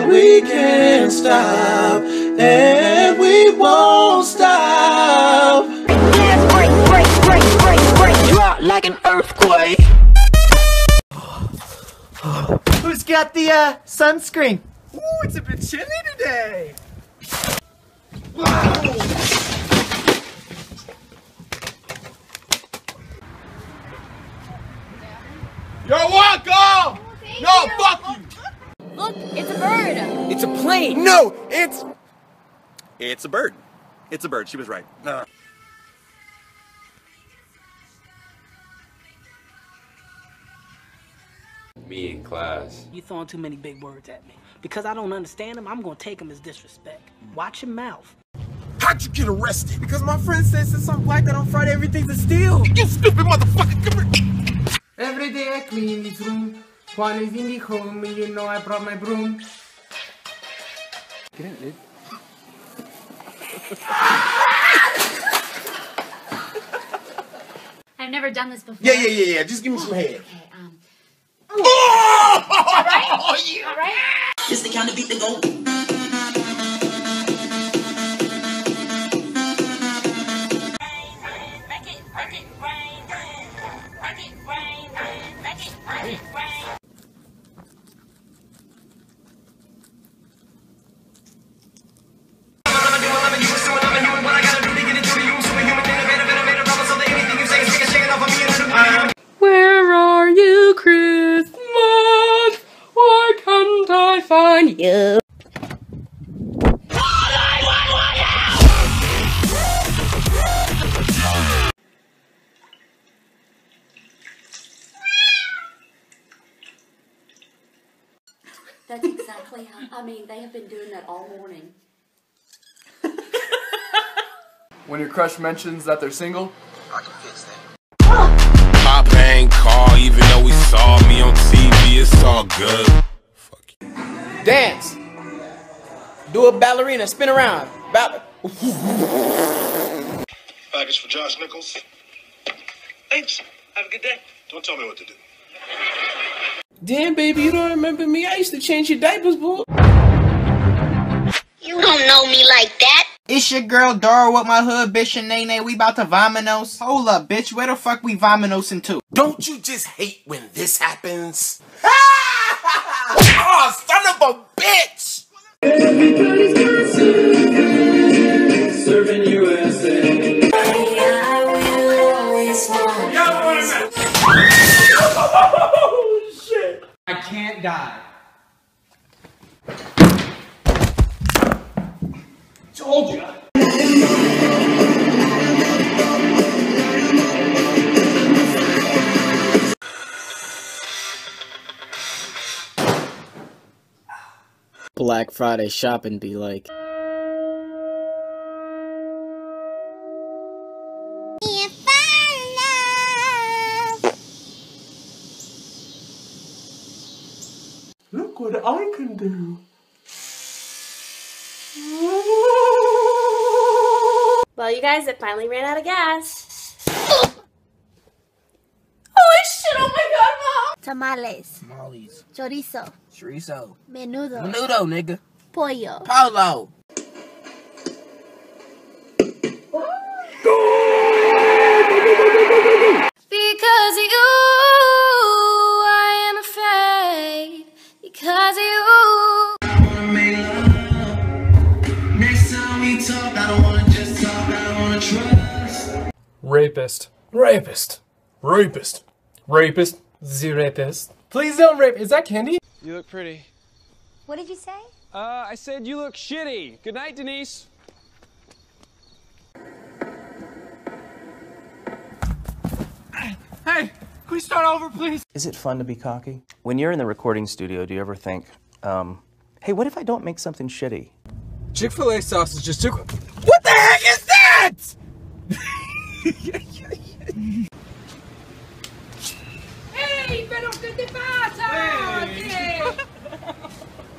and we can't stop, and we won't stop. break, break, break, break, break. Drop like an earthquake. Who's got the uh, sunscreen? Ooh, it's a bit chilly today. Yo, what? Go! No, fuck you! Look, it's a bird. It's a plane. No, it's. It's a bird. It's a bird. She was right. Uh. Me in class. You throwing too many big words at me. Because I don't understand them, I'm gonna take them as disrespect. Watch your mouth. How'd you get arrested? Because my friend says since I'm black that on Friday everything's a steal. You stupid motherfucker! Come here. Every day I clean this room. Juan is in the home and you know I brought my broom. Get in, dude. I've never done this before. Yeah, yeah, yeah, yeah. Just give me some head. Okay, um. Oh, All right? All right? It's the kind of beat that go. Can't I find you? That's exactly how. I mean, they have been doing that all morning. When your crush mentions that they're single, Papa ain't call even though he saw me on TV. It's all good. Dance. Do a ballerina. Spin around. Ball- Package for Josh Nichols. Thanks. Have a good day. Don't tell me what to do. Damn, baby, you don't remember me? I used to change your diapers, boy. You don't know me like that. It's your girl Dora with my hood bitch and Nene. We about to vominos. Hold up, bitch. Where the fuck we vominos into? Don't you just hate when this happens? oh, son of a bitch! Serving USA. I can't die. Told you. Black Friday shopping be like. Look what I can do. Well, you guys, it finally ran out of gas. Holy shit, oh my god, mom! Tamales, Molly's. chorizo, Chorizo. menudo, Menudo, nigga. pollo. Polo. Because you, I am afraid. Because you. Next time we talk, I don't wanna just talk, I wanna trust. Rapist. Rapist. Rapist. Rapist. The rapist. Please don't rape. Is that candy? You look pretty. What did you say? Uh, I said you look shitty. Good night, Denise. Hey, can we start over, please? Is it fun to be cocky? When you're in the recording studio, do you ever think, um, hey, what if I don't make something shitty? Chick fil A sauce is just too. What the heck is that?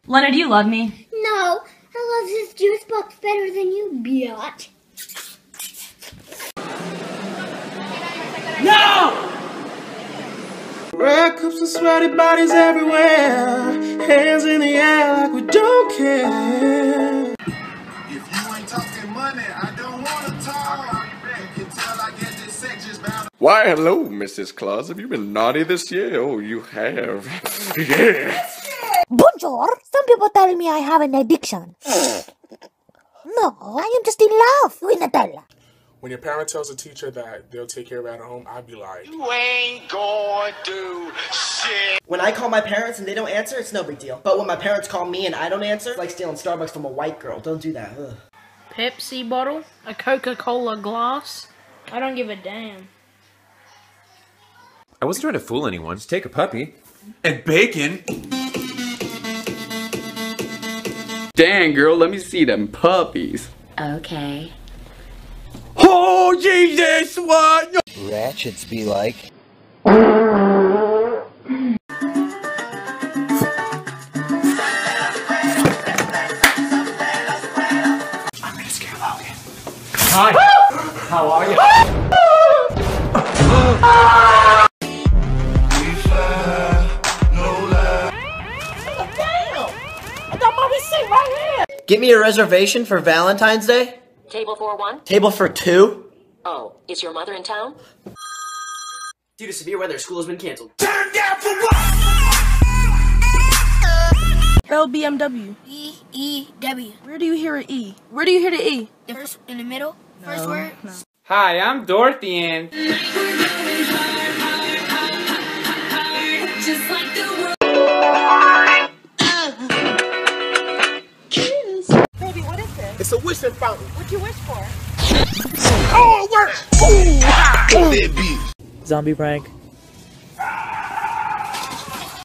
Lena, do you love me? No, I love this juice box better than you, biatch. No! Red cups and sweaty bodies everywhere. Hands in the air like we don't care. If you ain't talking money, I Why, hello, Mrs. Claus. Have you been naughty this year? Oh, you have. yeah. Bonjour. Some people tell me I have an addiction. No, I am just in love with Nutella. When your parent tells a teacher that they'll take care of it at home, I'd be like, You ain't going to shit. When I call my parents and they don't answer, it's no big deal. But when my parents call me and I don't answer, it's like stealing Starbucks from a white girl. Don't do that. Ugh. Pepsi bottle, a Coca-Cola glass. I don't give a damn. I wasn't trying to fool anyone. Just take a puppy. And bacon. Dang, girl, let me see them puppies. Okay. Oh, Jesus, what? Ratchets be like. I'm gonna scare Logan. Hi. How are you? Get me a reservation for Valentine's Day. Table for one? Table for two. Oh, is your mother in town? Due to severe weather, school has been canceled. Turn down Spell BMW. E E W. Where do you hear an E? Where do you hear the E? The first in the middle. First word. Hi, I'm Dorothy and It's a wishing fountain. What'd you wish for? Oh, it works! Ooh, ha! That bitch. Zombie prank.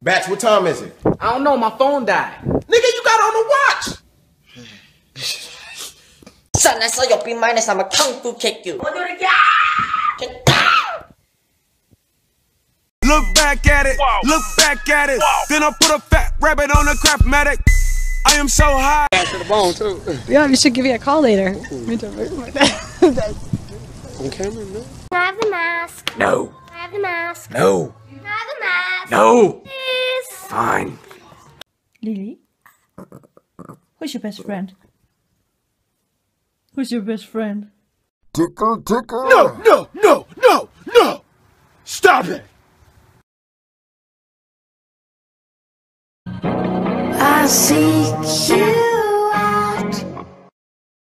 Batch, what time is it? I don't know, my phone died. Nigga, you got on the watch! Son, I saw your B minus. I'ma kung fu kick you. Look back at it, look back at it. Then I put a fat rabbit on a crap medic. I am so high. to the bone, too. Yeah, you should give me a call later. Mm-hmm. On camera, no? I have the mask? No. I have the mask? No. I have the mask? No. Please. Fine. Lily? Who's your best friend? Who's your best friend? Tickle, tickle. No, no, no, no, no! Stop it! I see you.